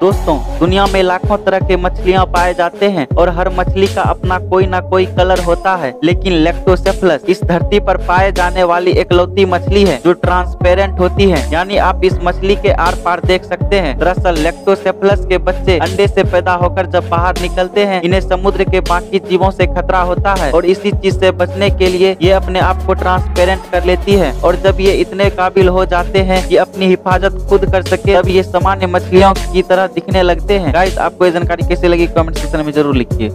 दोस्तों, दुनिया में लाखों तरह के मछलियाँ पाए जाते हैं और हर मछली का अपना कोई ना कोई कलर होता है। लेकिन लेक्टोसेफलस इस धरती पर पाए जाने वाली एकलौती मछली है जो ट्रांसपेरेंट होती है। यानी आप इस मछली के आर पार देख सकते हैं। दरअसल लेक्टोसेफलस के बच्चे अंडे से पैदा होकर जब बाहर निकलते हैं, इन्हें समुद्र के बाकी जीवों से खतरा होता है और इसी चीज़ से बचने के लिए ये अपने आप को ट्रांसपेरेंट कर लेती है। और जब ये इतने काबिल हो जाते हैं कि अपनी हिफाजत खुद कर सके, तब ये सामान्य मछलियों की तरह दिखने लगते हैं। गाइस आपको ये जानकारी कैसे लगी? कमेंट सेक्शन में ज़रूर लिखिए।